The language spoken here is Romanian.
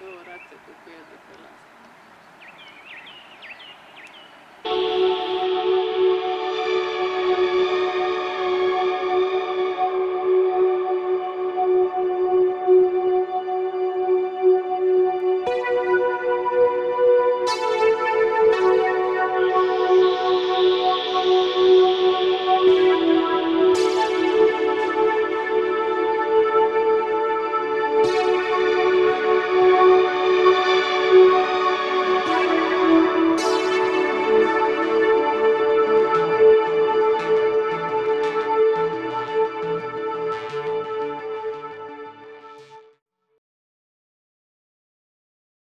două rațe cu cuie de pe las.